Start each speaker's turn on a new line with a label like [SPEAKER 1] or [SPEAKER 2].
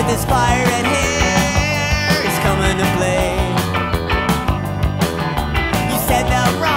[SPEAKER 1] with his fire and hair, he's coming to play. You said that right.